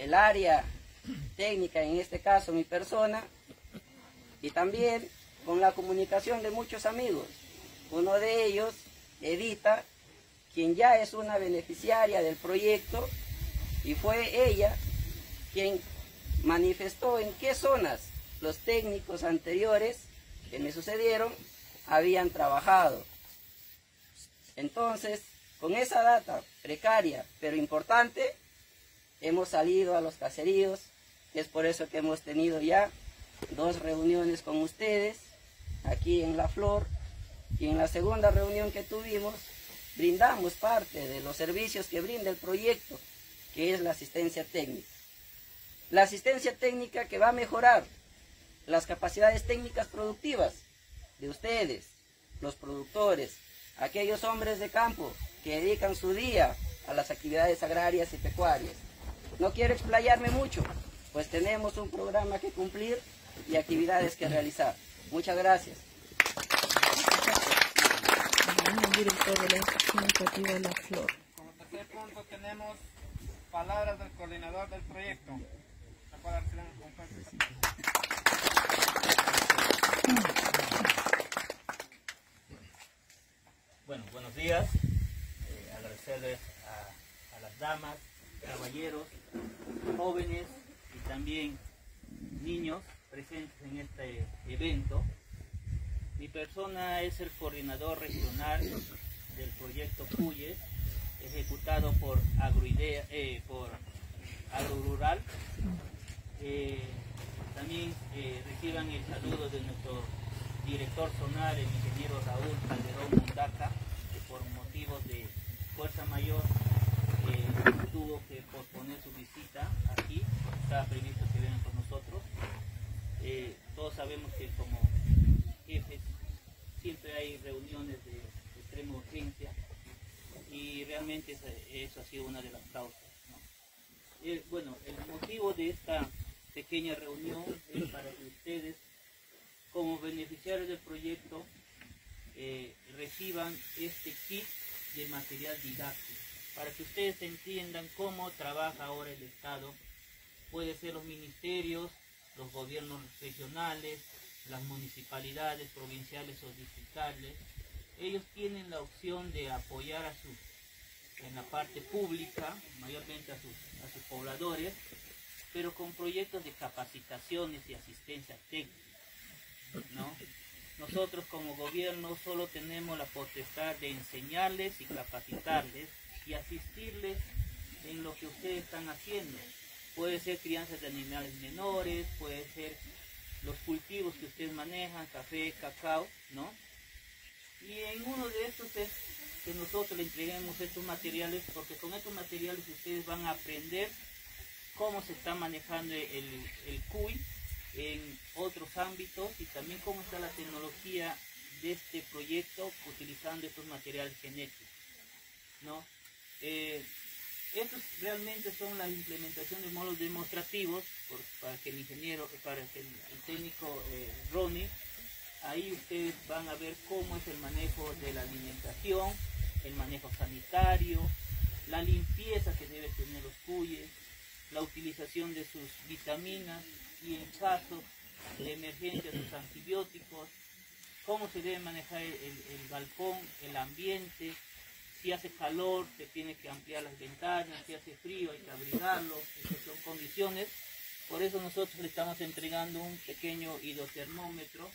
el área técnica, en este caso mi persona, y también con la comunicación de muchos amigos. Uno de ellos, Edita, quien ya es una beneficiaria del proyecto, y fue ella quien manifestó en qué zonas los técnicos anteriores que me sucedieron habían trabajado. Entonces, con esa data precaria pero importante, hemos salido a los caseríos, es por eso que hemos tenido ya dos reuniones con ustedes aquí en La Flor y en la segunda reunión que tuvimos brindamos parte de los servicios que brinda el proyecto, que es la asistencia técnica. La asistencia técnica que va a mejorar las capacidades técnicas productivas de ustedes, los productores, aquellos hombres de campo que dedican su día a las actividades agrarias y pecuarias. No quiero explayarme mucho, pues tenemos un programa que cumplir y actividades que realizar. Muchas gracias. Como tercer punto tenemos palabras del coordinador del proyecto. Bueno, buenos días. Eh, agradecerles a, a las damas, caballeros, jóvenes y también niños presentes en este evento. Mi persona es el coordinador regional del proyecto CUYES, ejecutado por Agroidea, eh, por Agrorural. Eh, también eh, reciban el saludo de nuestro director zonal, el ingeniero Raúl Calderón Mundaca, que por motivos de fuerza mayor eh, tuvo que posponer su visita aquí, estaba previsto que vengan con nosotros. Eh, todos sabemos que como jefes siempre hay reuniones de extrema urgencia y realmente eso ha sido una de las causas. Eh, bueno, el motivo de esta pequeña reunión es para que ustedes, como beneficiarios del proyecto, reciban este kit de material didáctico para que ustedes entiendan cómo trabaja ahora el Estado. Puede ser los ministerios, los gobiernos regionales, las municipalidades provinciales o distritales. Ellos tienen la opción de apoyar a sus, en la parte pública, mayormente a sus, a sus pobladores, pero con proyectos de capacitaciones y asistencia técnica. ¿no? Nosotros como gobierno solo tenemos la potestad de enseñarles y capacitarles y asistirles en lo que ustedes están haciendo. Puede ser crianza de animales menores, puede ser los cultivos que ustedes manejan, café, cacao, ¿no? Y en uno de estos es que nosotros le entreguemos estos materiales, porque con estos materiales ustedes van a aprender cómo se está manejando el, el CUI en otros ámbitos y también cómo está la tecnología de este proyecto utilizando estos materiales genéticos, ¿no? Eh, estos realmente son la implementación de modos demostrativos para que el ingeniero, para que el, técnico eh, Ronnie, ahí ustedes van a ver cómo es el manejo de la alimentación, el manejo sanitario, la limpieza que debe tener los cuyes, la utilización de sus vitaminas y en caso de emergencia sus antibióticos, cómo se debe manejar el balcón, el ambiente, si hace calor se tiene que ampliar las ventanas, si hace frío hay que abrigarlo, esas son condiciones. Por eso nosotros le estamos entregando un pequeño hidrotermómetro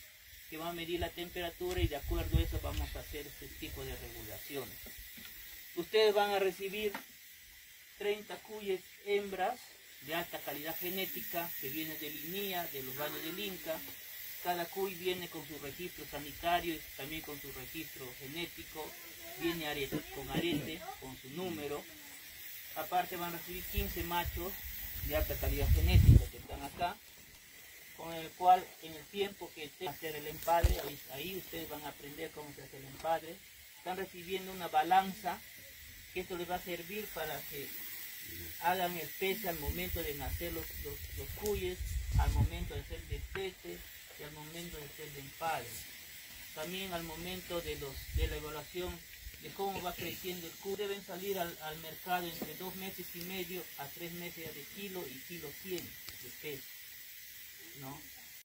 que va a medir la temperatura y de acuerdo a eso vamos a hacer este tipo de regulaciones. Ustedes van a recibir 30 cuyes hembras de alta calidad genética que viene de Linía, de los baños del Inca. Cada cuy viene con su registro sanitario y también con su registro genético viene arete, con arete, con su número. Aparte van a recibir 15 machos de alta calidad genética que están acá, con el cual en el tiempo que a hacer el empadre, ahí, ustedes van a aprender cómo se hace el empadre. Están recibiendo una balanza, que esto les va a servir para que hagan el peso al momento de nacer los, los, cuyes, al momento de ser destete y al momento de ser de empadre. También al momento de, los, de la evaluación de cómo va creciendo el cubo. Deben salir al, al mercado entre dos meses y medio a tres meses de kilo y kilo 100 de peso, ¿no?